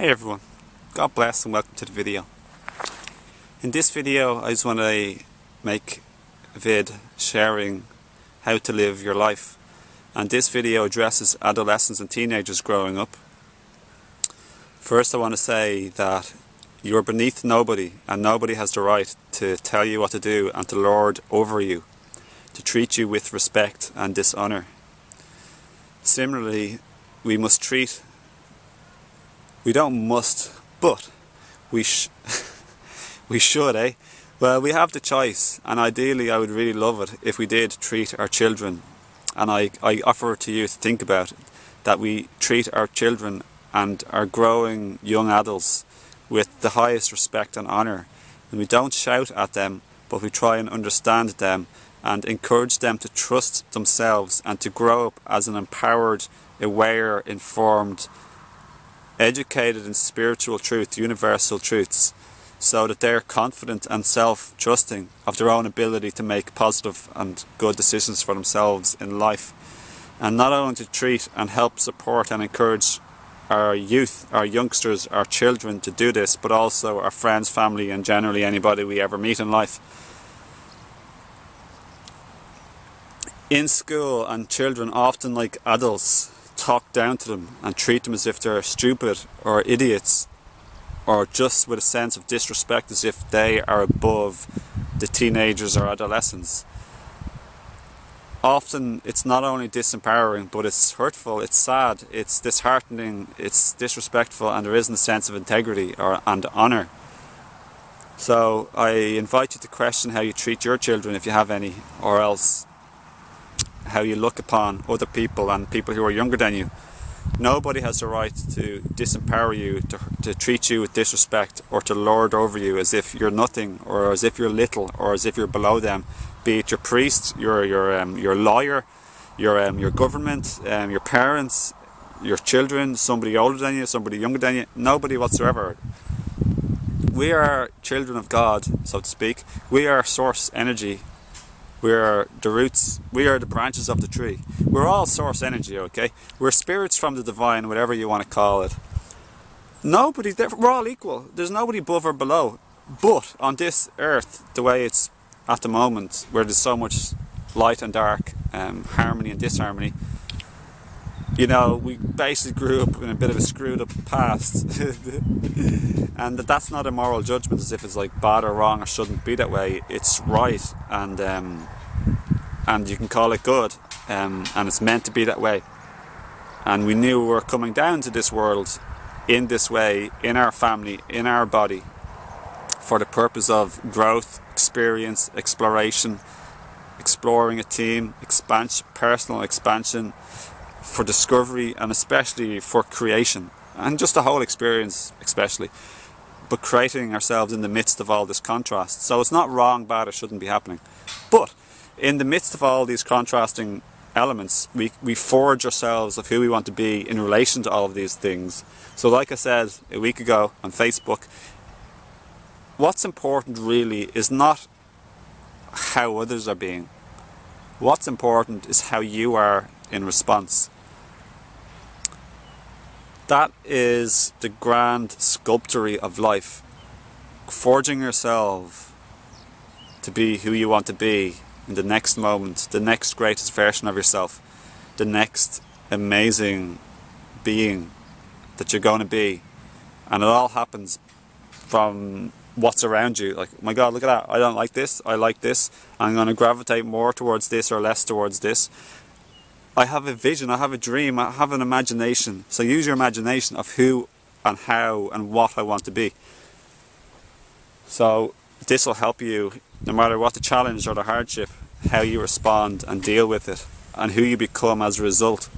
Hey everyone, God bless and welcome to the video. In this video I just want to make a vid sharing how to live your life and this video addresses adolescents and teenagers growing up. First I want to say that you're beneath nobody and nobody has the right to tell you what to do and to lord over you, to treat you with respect and dishonour. Similarly, we must treat we don't must, but we sh we should, eh? Well, we have the choice, and ideally, I would really love it if we did treat our children. And I, I offer to you to think about it, that we treat our children and our growing young adults with the highest respect and honour. And we don't shout at them, but we try and understand them and encourage them to trust themselves and to grow up as an empowered, aware, informed, educated in spiritual truth, universal truths, so that they're confident and self-trusting of their own ability to make positive and good decisions for themselves in life. And not only to treat and help support and encourage our youth, our youngsters, our children to do this, but also our friends, family and generally anybody we ever meet in life. In school and children often like adults talk down to them and treat them as if they're stupid or idiots or just with a sense of disrespect as if they are above the teenagers or adolescents. Often it's not only disempowering but it's hurtful, it's sad, it's disheartening, it's disrespectful and there isn't a sense of integrity or and honour. So I invite you to question how you treat your children if you have any or else how you look upon other people and people who are younger than you. Nobody has the right to disempower you, to, to treat you with disrespect, or to lord over you as if you're nothing, or as if you're little, or as if you're below them. Be it your priest, your your um, your lawyer, your um, your government, um, your parents, your children, somebody older than you, somebody younger than you. Nobody whatsoever. We are children of God, so to speak. We are source energy we are the roots, we are the branches of the tree. We're all source energy, okay? We're spirits from the divine, whatever you want to call it. Nobody, we're all equal. There's nobody above or below. But on this earth, the way it's at the moment, where there's so much light and dark, um, harmony and disharmony, you know, we basically grew up in a bit of a screwed up past. and that's not a moral judgment as if it's like bad or wrong or shouldn't be that way. It's right and um, and you can call it good um, and it's meant to be that way. And we knew we were coming down to this world in this way, in our family, in our body, for the purpose of growth, experience, exploration, exploring a team, expansion, personal expansion, for discovery and especially for creation and just the whole experience especially but creating ourselves in the midst of all this contrast so it's not wrong bad it shouldn't be happening. But in the midst of all these contrasting elements we, we forge ourselves of who we want to be in relation to all of these things. So like I said a week ago on Facebook what's important really is not how others are being. What's important is how you are in response. That is the grand sculptory of life. Forging yourself to be who you want to be in the next moment, the next greatest version of yourself, the next amazing being that you're going to be. And it all happens from what's around you. Like, oh my God, look at that. I don't like this. I like this. I'm going to gravitate more towards this or less towards this. I have a vision, I have a dream, I have an imagination. So use your imagination of who and how and what I want to be. So this will help you, no matter what the challenge or the hardship, how you respond and deal with it and who you become as a result.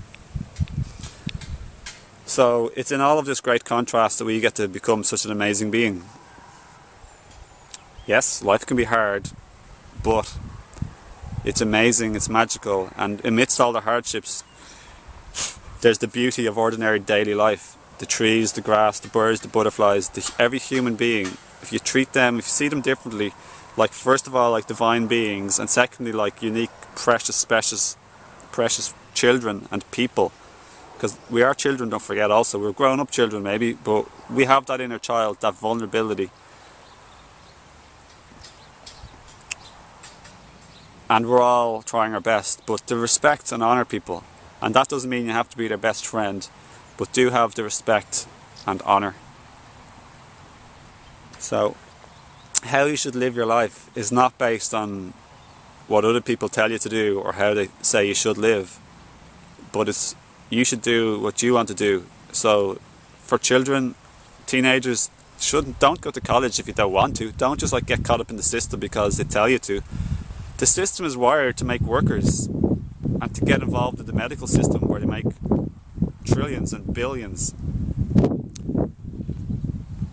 So it's in all of this great contrast that we get to become such an amazing being. Yes, life can be hard, but it's amazing, it's magical, and amidst all the hardships, there's the beauty of ordinary daily life. The trees, the grass, the birds, the butterflies, the, every human being. If you treat them, if you see them differently, like first of all like divine beings, and secondly like unique, precious, precious, precious children and people, because we are children. Don't forget. Also, we're grown-up children maybe, but we have that inner child, that vulnerability. And we're all trying our best, but to respect and honour people. And that doesn't mean you have to be their best friend, but do have the respect and honour. So, how you should live your life is not based on what other people tell you to do or how they say you should live, but it's you should do what you want to do. So, for children, teenagers shouldn't don't go to college if you don't want to. Don't just like get caught up in the system because they tell you to. The system is wired to make workers and to get involved in the medical system where they make trillions and billions.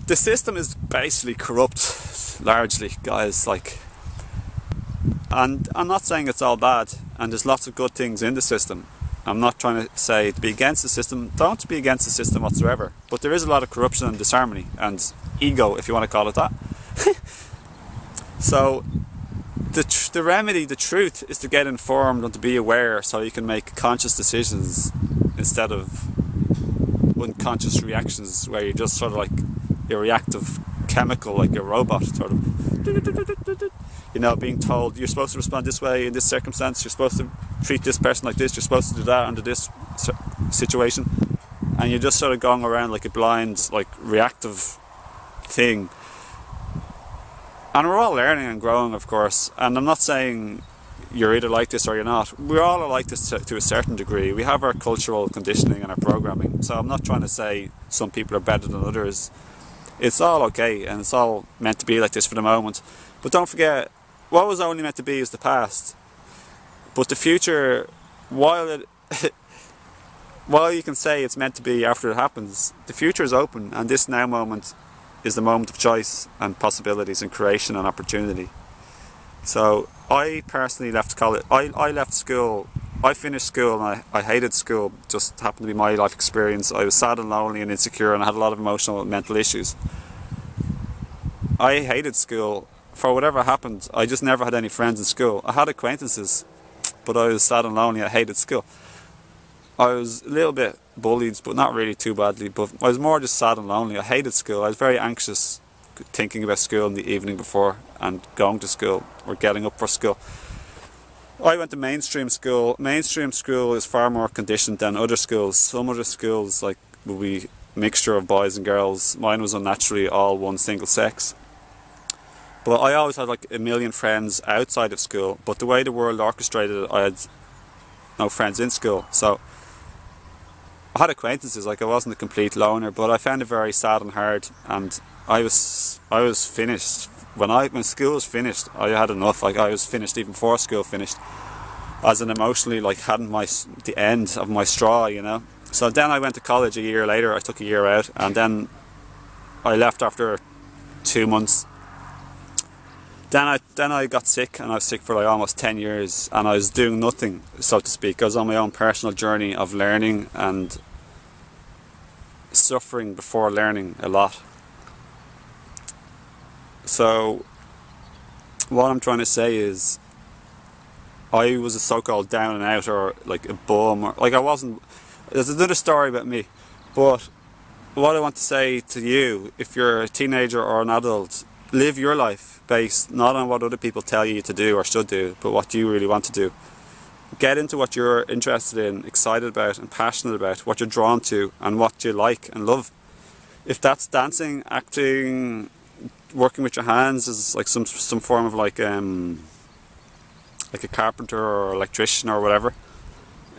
The system is basically corrupt, largely, guys. Like, and I'm not saying it's all bad, and there's lots of good things in the system. I'm not trying to say to be against the system. Don't be against the system whatsoever. But there is a lot of corruption and disharmony and ego, if you want to call it that. so, the, the remedy, the truth, is to get informed and to be aware so you can make conscious decisions instead of unconscious reactions where you're just sort of like a reactive chemical, like a robot, sort of. You know, being told you're supposed to respond this way in this circumstance, you're supposed to treat this person like this, you're supposed to do that under this situation, and you're just sort of going around like a blind, like reactive thing. And we're all learning and growing, of course. And I'm not saying you're either like this or you're not. We're all like this to, a certain degree. We have our cultural conditioning and our programming. So I'm not trying to say some people are better than others. It's all okay and it's all meant to be like this for the moment. But don't forget, what was only meant to be is the past. But the future, while it, while you can say it's meant to be after it happens, the future is open, and this now moment is the moment of choice and possibilities and creation and opportunity. So I personally left college. I, I left school. I finished school and I, I hated school. Just happened to be my life experience. I was sad and lonely and insecure and I had a lot of emotional and mental issues. I hated school. For whatever happened, I just never had any friends in school. I had acquaintances, but I was sad and lonely. I hated school. I was a little bit bullied, but not really too badly. But I was more just sad and lonely. I hated school. I was very anxious thinking about school in the evening before and going to school or getting up for school. I went to mainstream school. Mainstream school is far more conditioned than other schools. Some other schools like will be mixture of boys and girls. Mine was unnaturally all one single sex. But I always had like a million friends outside of school. But the way the world orchestrated it, I had no friends in school. So I had acquaintances. Like I wasn't a complete loner, but I found it very sad and hard. And I was I was finished when I when school was finished. I had enough. Like I was finished even before school finished. As an emotionally like hadn't my the end of my straw, you know. So then I went to college a year later. I took a year out, and then I left after two months. Then I then I got sick, and I was sick for like almost ten years, and I was doing nothing, so to speak. I was on my own personal journey of learning and suffering before learning a lot. So, what I'm trying to say is, I was a so-called down and out or like a bum or like I wasn't. There's another story about me, but what I want to say to you, if you're a teenager or an adult, live your life based not on what other people tell you to do or should do, but what you really want to do. Get into what you're interested in, excited about, and passionate about, what you're drawn to, and what you like and love. If that's dancing, acting, working with your hands is like some some form of like um, like a carpenter or electrician or whatever,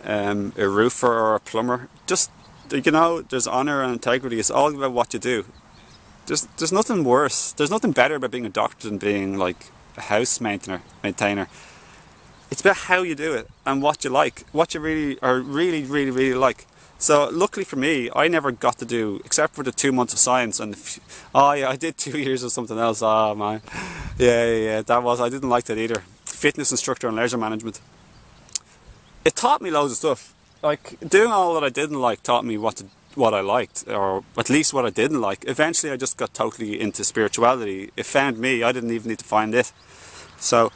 um, a roofer or a plumber. Just you know, there's honor and integrity. It's all about what you do. There's there's nothing worse. There's nothing better about being a doctor than being like a house maintainer. Maintainer. It's about how you do it and what you like, what you really are really really really like. So luckily for me, I never got to do except for the two months of science and oh yeah, I did two years of something else. Oh man, yeah, yeah, yeah, that was I didn't like that either. Fitness instructor and leisure management. It taught me loads of stuff. Like doing all that I didn't like taught me what to, what I liked, or at least what I didn't like. Eventually, I just got totally into spirituality. It found me. I didn't even need to find it. So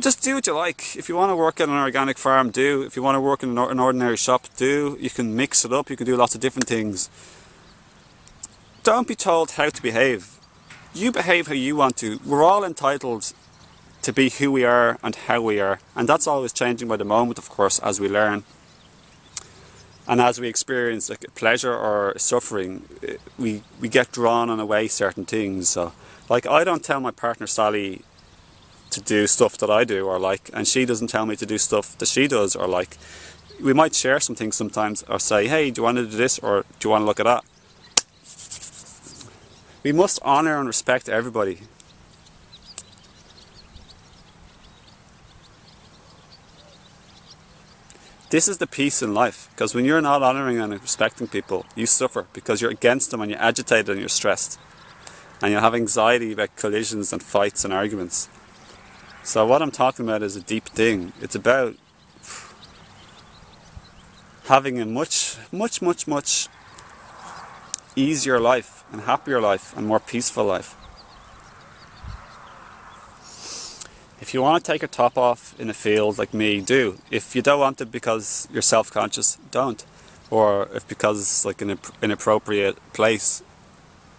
just do what you like. If you want to work at an organic farm, do. If you want to work in an ordinary shop, do. You can mix it up. You can do lots of different things. don't be told how to behave. You behave how you want to. We're all entitled to be who we are and how we are. And that's always changing by the moment, of course, as we learn. And as we experience like pleasure or suffering, eh, we, we get drawn on away certain things. So, like, I don't tell my partner Sally to do stuff that I do or like, and she doesn't tell me to do stuff that she does or like. We might share some things sometimes or say, hey, do you want to do this or do you want to look at that? We must honour and respect everybody. This is the peace in life because when you're not honouring and respecting people, you suffer because you're against them and you're agitated and you're stressed and you have anxiety about collisions and fights and arguments. So, what I'm talking about is a deep thing. It's about having a much, much, much, much easier life and happier life and more peaceful life. If you want to take a top off in a field like me, do. If you don't want to because you're self-conscious, don't. Or if because it's like an inappropriate place,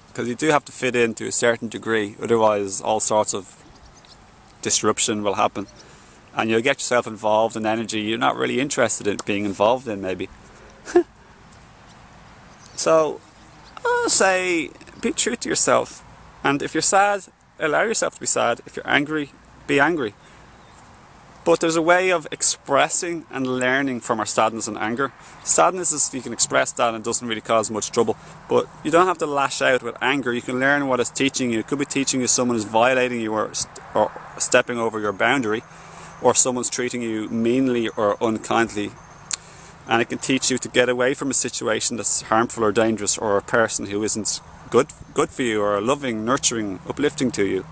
because you do have to fit in to a certain degree. Otherwise, all sorts of disruption will happen, and you'll get yourself involved in energy you're not really interested in being involved in, maybe. so, I'll say, be true to yourself, and if you're sad, allow yourself to be sad. If you're angry, be angry. But there's a way of expressing and learning from our sadness and anger. Sadness is you can express that and doesn't really cause much trouble. But you don't have to lash out with anger. You can learn what it's teaching you. It could be teaching you someone is violating you or, or stepping over your boundary, or someone's treating you meanly or unkindly. And it can teach you to get away from a situation that's harmful or dangerous, or a person who isn't good good for you, or loving, nurturing, uplifting to you.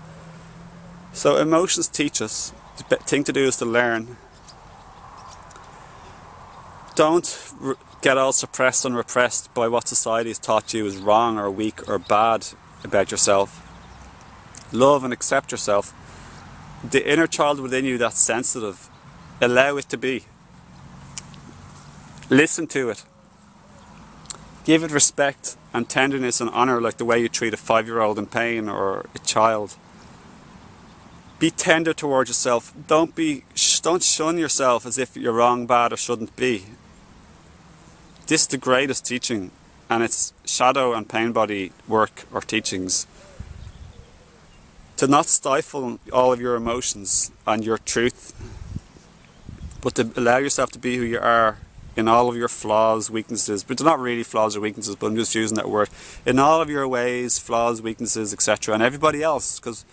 So emotions teach us. The thing to do is to learn. Don't get all suppressed and repressed by what society has taught you is wrong or weak or bad about yourself. Love and accept yourself. The inner child within you that's sensitive, allow it to be. Listen to it. Give it respect and tenderness and honour like the way you treat a five year old in pain or a child be tender towards yourself. Don't be don't shun yourself as if you're wrong, bad, or shouldn't be. This is the greatest teaching, and it's shadow and pain body work or teachings. To not stifle all of your emotions and your truth, but to allow yourself to be who you are in all of your flaws, weaknesses, but they're not really flaws or weaknesses, but I'm just using that word. In all of your ways, flaws, weaknesses, etc., and everybody else, because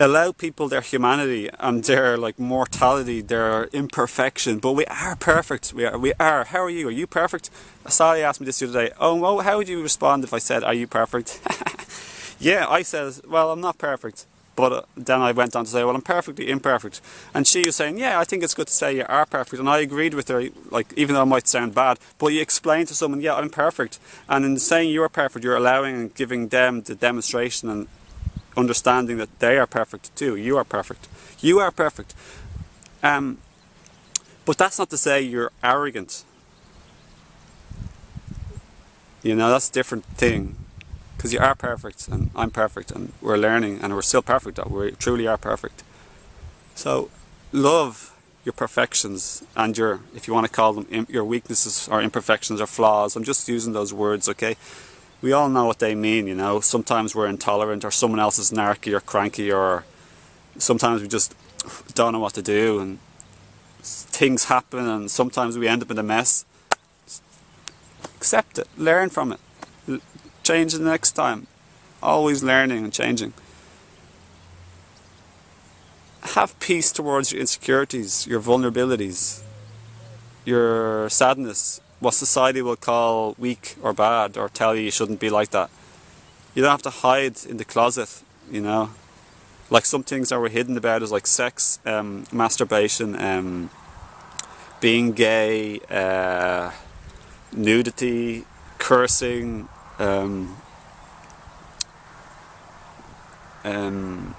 allow people their humanity and their like mortality, their imperfection. But we are perfect. We are. We are. How are you? Are you perfect? Sally asked me this the other day. Oh, well, how would you respond if I said, "Are you perfect?" yeah, I said, "Well, I'm not perfect." But uh, then I went on to say, well, I'm perfectly imperfect. And she was saying, yeah, I think it's good to say you are perfect. And I agreed with her, like, even though it might sound bad, but you explain to someone, yeah, I'm perfect. And in saying you're perfect, you're allowing and giving them the demonstration and understanding that they are perfect too. You are perfect. You are perfect. Um, but that's not to say you're arrogant. You know, that's a different thing. Because you are perfect and I'm perfect and we're learning and we're still perfect. That we truly are perfect. So love your perfections and your, if you want to call them your weaknesses or imperfections or flaws. I'm just using those words, okay? We all know what they mean, you know. Sometimes we're intolerant or someone else is narky or cranky or sometimes we just don't know what to do and things happen and sometimes we end up in a mess. Accept it, learn from it, change the next time. Always learning and changing. Have peace towards your insecurities, your vulnerabilities, your sadness, what society will call weak or bad or tell you you shouldn't be like that. You don't have to hide in the closet, you know. Like some things that were hidden about is like sex, um, masturbation, um, being gay, uh, nudity, cursing, um, um,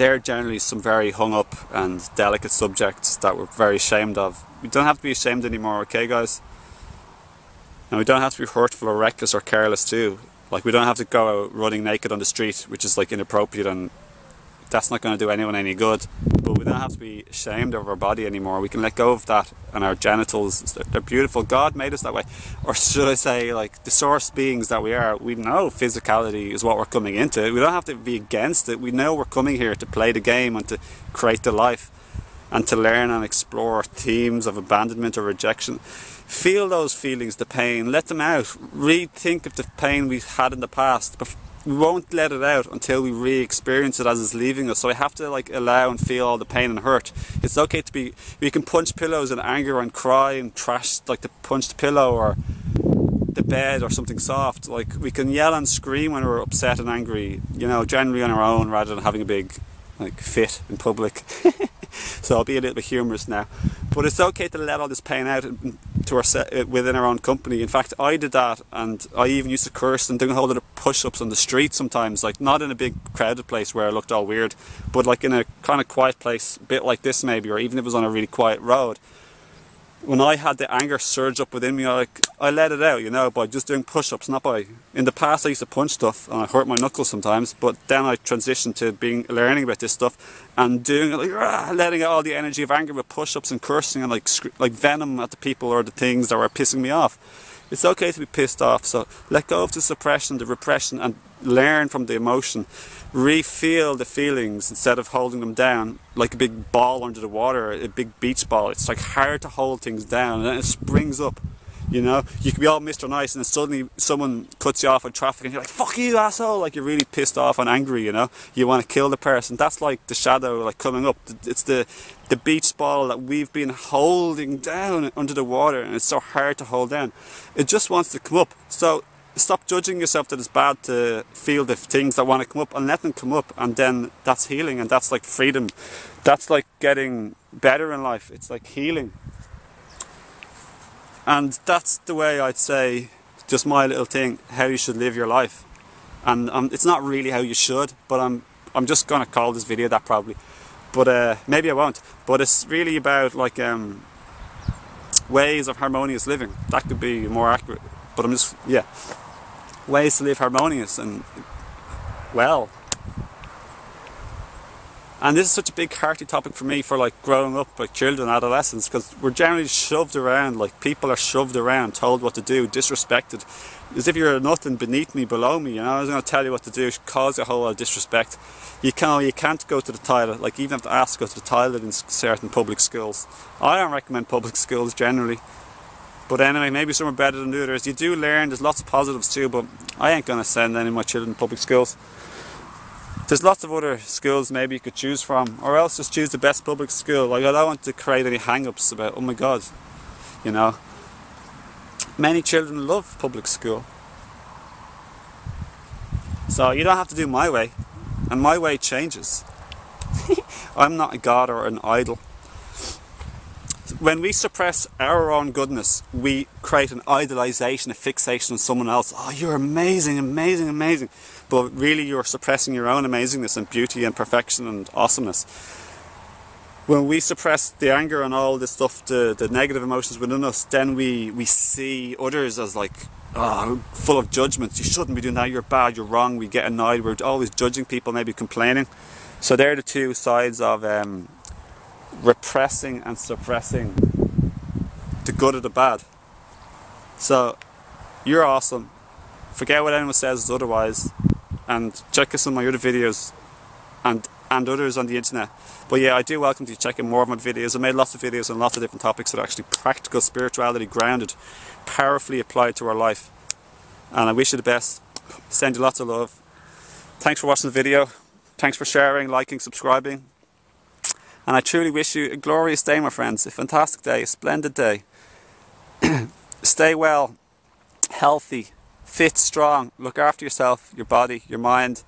they're generally some very hung up and delicate subjects that we're very ashamed of. We don't have to be ashamed anymore, okay, guys? And we don't have to be hurtful or reckless or careless too. Like we don't have to go out running naked on the street, which is like inappropriate and that's not going to do anyone any good. But we don't have to be ashamed of our body anymore. We can let go of that and our genitals. They're beautiful. God made us that way. Or should I say, like the source beings that we are, we know physicality is what we're coming into. We don't have to be against it. We know we're coming here to play the game and to create the life and to learn and explore themes of abandonment or rejection. Feel those feelings, the pain, let them out. Rethink of the pain we've had in the past. We won't let it out until we re-experience it as it's leaving us. So I have to like allow and feel all the pain and hurt. It's okay to be. We can punch pillows in anger and cry and trash like the punched pillow or the bed or something soft. Like we can yell and scream when we're upset and angry. You know, generally on our own rather than having a big like fit in public. so I'll be a little bit humorous now. But it's okay to let all this pain out to our uh, within our own company. In fact, I did that, and I even used to curse and do a whole lot of push-ups on the street sometimes. Like not in a big crowded place where I looked all weird, but like in a kind of quiet place, a bit like this maybe, or even if it was on a really quiet road when I had the anger surge up within me, I I let it out, you know, by just doing push-ups, not by. In the past, I used to punch stuff and I hurt my knuckles sometimes, but then I transitioned to being learning about this stuff and doing like rah, letting out all the energy of anger with push-ups and cursing and like like venom at the people or the things that were pissing me off. It's okay to be pissed off, so let go of the suppression, the repression, and learn from the emotion re-feel the feelings instead of holding them down like a big ball under the water, a big beach ball. It's like hard to hold things down and then it springs up. You know, you can be all Mr. Nice and then suddenly someone cuts you off in traffic and you're like, fuck you, asshole. Like you're really pissed off and angry, you know. You want to kill the person. That's like the shadow like coming up. It's the, the beach ball that we've been holding down under the water and it's so hard to hold down. It just wants to come up. So stop judging yourself that it's bad to feel the things that want to come up and let them come up and then that's healing and that's like freedom. That's like getting better in life. It's like healing. And that's the way I'd say just my little thing how you should live your life. And um, it's not really how you should but I'm I'm just gonna call this video that probably. But uh, maybe I won't. But it's really about like um, ways of harmonious living. That could be more accurate but I'm just yeah ways to live harmonious and well. And this is such a big hearty topic for me for like growing up like children, adolescents, because we're generally shoved around, like people are shoved around, told what to do, disrespected. As if you're nothing beneath me, below me, you know, I was gonna tell you what to do, cause a whole lot of disrespect. You can't you can't go to the toilet, like even have to ask to go to the toilet in certain public schools. I don't recommend public schools generally. But anyway, maybe some are better than others. You do learn, there's lots of positives too, but I ain't to send any of my children to public schools. There's lots of other schools maybe you could choose from, or else just choose the best public school. Like, I don't want to create any hang ups about, oh my god, you know. Many children love public school. So you don't have to do my way, and my way changes. I'm not a god or an idol when we suppress our own goodness, we create an idolization, a fixation on someone else. Oh, you're amazing, amazing, amazing. But really, you're suppressing your own amazingness and beauty and perfection and awesomeness. When we suppress the anger and all this stuff, the, the negative emotions within us, then we, we see others as like, oh, full of judgments. You shouldn't be doing that. You're bad. You're wrong. We get annoyed. We're always judging people, maybe complaining. So they're the two sides of um, repressing and suppressing the good or the bad. So, you're awesome. Forget what anyone says otherwise, and check out some of my other videos and and others on the internet. But yeah, I do welcome you to you checking more of my videos. I made lots of videos on lots of different topics that are actually practical spirituality grounded, powerfully applied to our life. And I wish you the best. Send you lots of love. Thanks for watching the video. Thanks for sharing, liking, subscribing. And I truly wish you a glorious day, my friends, a fantastic day, a splendid day. Stay well, healthy, fit, strong. Look after yourself, your body, your mind.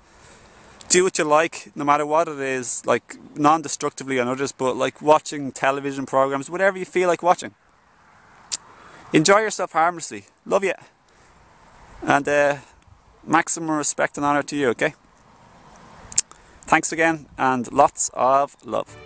Do what you like, no matter what it is, like non destructively on others, but like watching television programs, whatever you feel like watching. Enjoy yourself harmlessly. Love you. And uh, maximum respect and honour to you, okay? Thanks again, and lots of love.